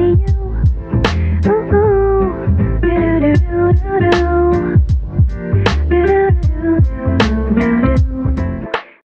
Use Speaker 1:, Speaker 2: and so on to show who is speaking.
Speaker 1: Bye.